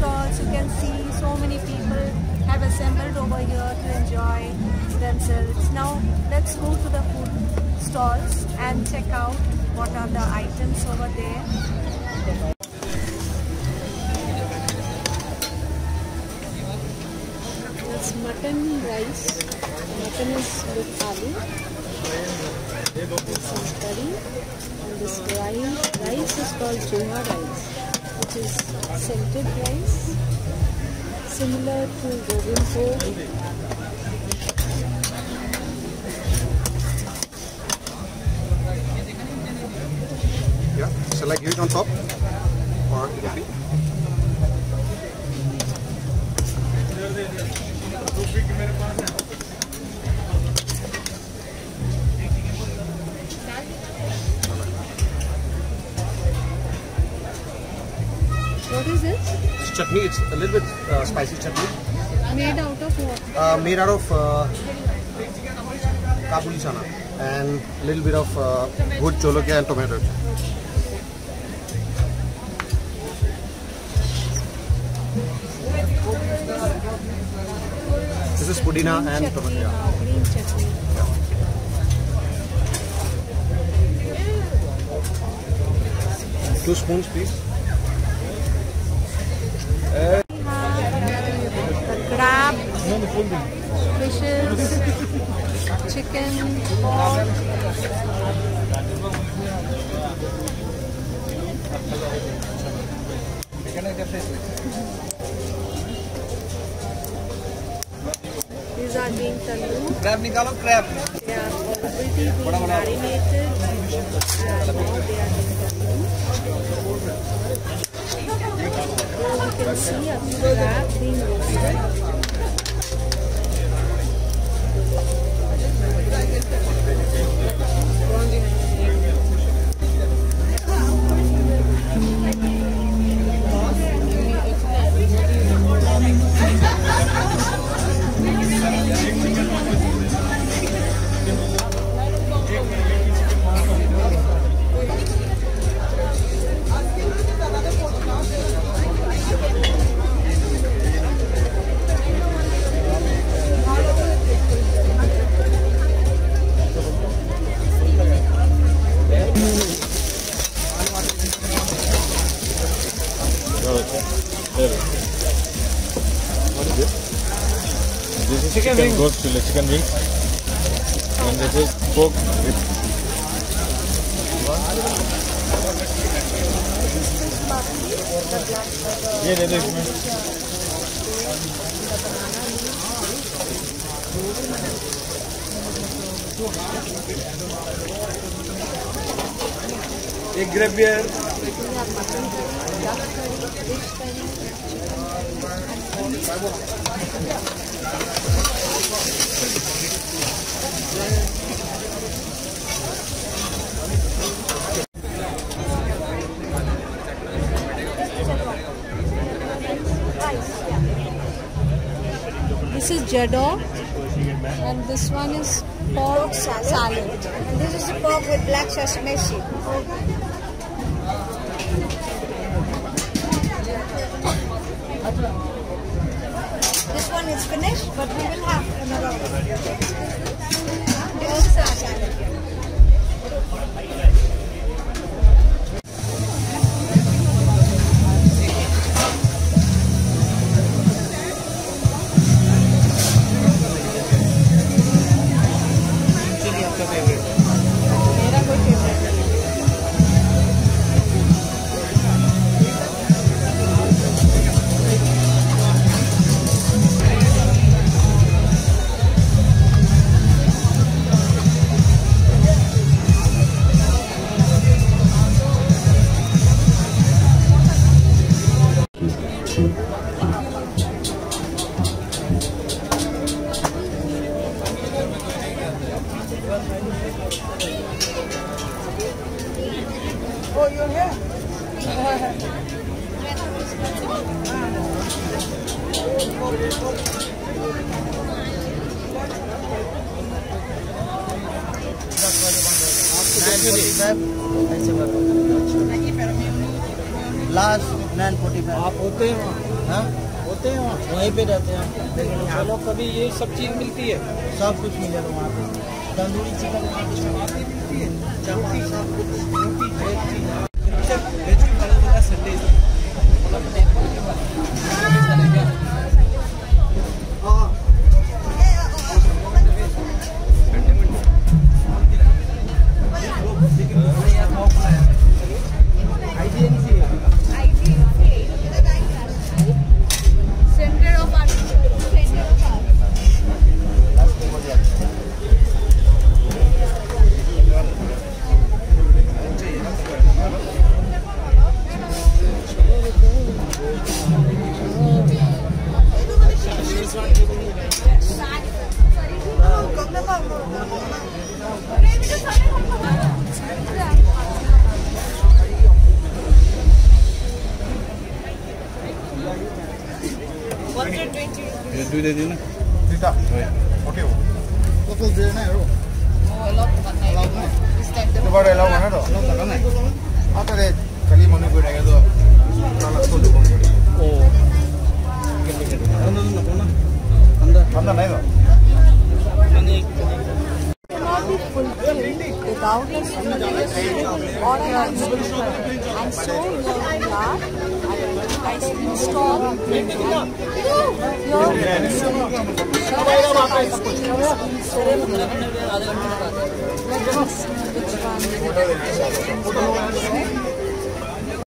stalls. You can see so many people have assembled over here to enjoy themselves. Now let's go to the food stalls and check out what are the items over there. That's mutton rice. Mutton is with aloo. And some curry. And this rice, rice is called Joha rice, which is scented rice, similar to Govind Yeah. Shall I give it on top? Or copy? What is this? It's chutney. It's a little bit uh, spicy chutney. Made out of what? Uh, made out of uh, Kabuli chana and a little bit of uh, bhut jolokia and tomato. This is pudina and tomato. Chutney, yeah. uh, green chutney. Two spoons, please. fishes, chicken, pork. These are being talu. Crab nikalo crab. They are already being marinated and now they are being talu. You can see a crab being roasted. Chicken, chicken goes fillet, chicken wings. And this is pork with ये दे दो इसमें एक ग्रेवियर This is jadoh and this one is pork salad. And this is the pork with black sesame seed. Last nine forty five आप होते हैं वहाँ? हाँ होते हैं वहाँ वहीं पे रहते हैं यहाँ लोग कभी ये सब चीज़ मिलती है। सब कुछ मिलेगा वहाँ पे। तंदूरी चिकन वहाँ पे Thank you. দুইটা দিন দুইটা ওকে কত দিয়ে না আৰু এবাৰ এলাও মানে তো অঁ তাতে কালি মনে কৰি থাকে তো অঁ ঠাণ্ডা নাই তো without a sweetness or an unusual. And so you are ice cream stall. And